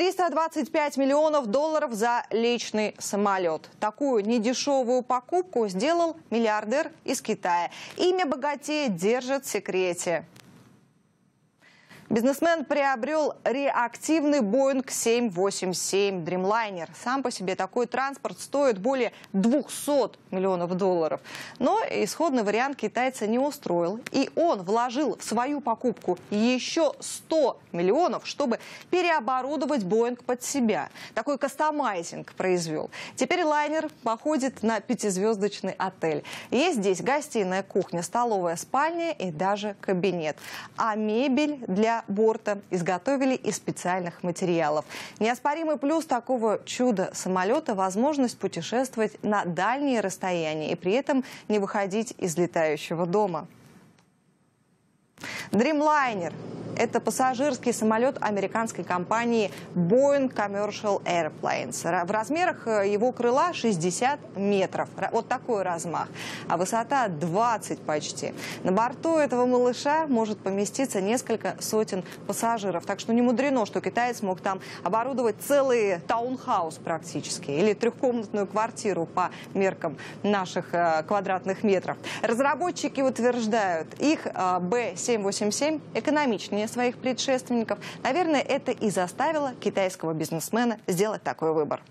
325 миллионов долларов за личный самолет. Такую недешевую покупку сделал миллиардер из Китая. Имя богатея держит в секрете. Бизнесмен приобрел реактивный Boeing 787 Dreamliner. Сам по себе такой транспорт стоит более 200 миллионов долларов. Но исходный вариант китайца не устроил. И он вложил в свою покупку еще 100 миллионов, чтобы переоборудовать Boeing под себя. Такой кастомайзинг произвел. Теперь лайнер походит на пятизвездочный отель. Есть здесь гостиная, кухня, столовая, спальня и даже кабинет. А мебель для борта изготовили из специальных материалов. Неоспоримый плюс такого чуда самолета – возможность путешествовать на дальние расстояния и при этом не выходить из летающего дома. Dreamliner это пассажирский самолет американской компании Boeing Commercial Airplanes. В размерах э, его крыла 60 метров. Вот такой размах. А высота 20 почти. На борту этого малыша может поместиться несколько сотен пассажиров. Так что не мудрено, что китаец мог там оборудовать целый таунхаус практически. Или трехкомнатную квартиру по меркам наших э, квадратных метров. Разработчики утверждают, их B787 э, экономичнее своих предшественников. Наверное, это и заставило китайского бизнесмена сделать такой выбор.